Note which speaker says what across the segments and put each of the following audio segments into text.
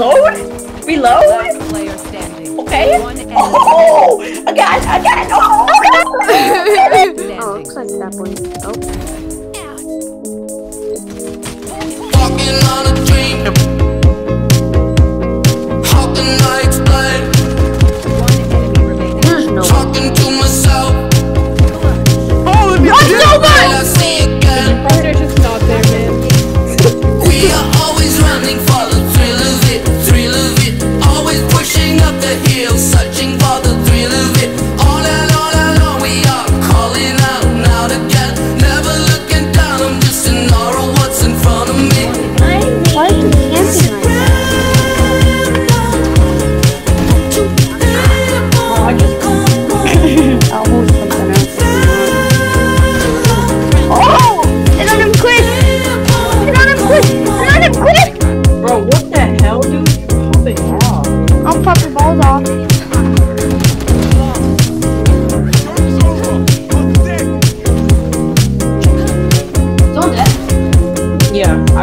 Speaker 1: Reload? Reload? Okay. Oh! Again! Again! Oh!
Speaker 2: oh,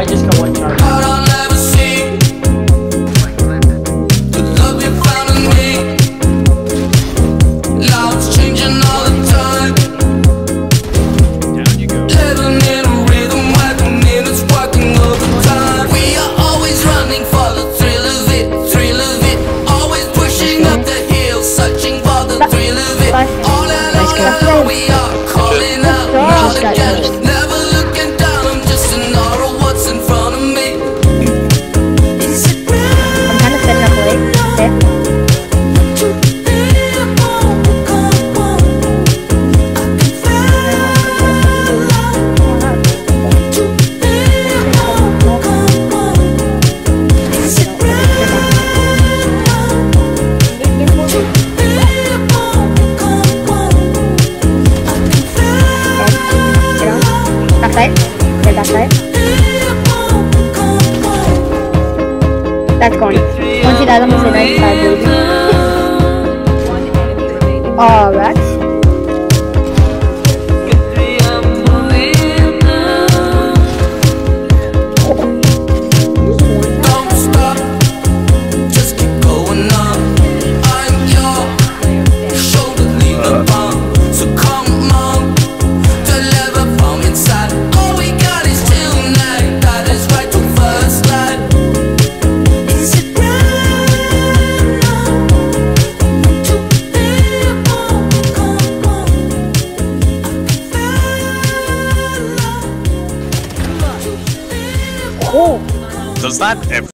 Speaker 3: just
Speaker 1: go one charge.
Speaker 2: right? That's. Once he dies, I'm gonna say nice bad baby. Alright.
Speaker 4: Does that ever...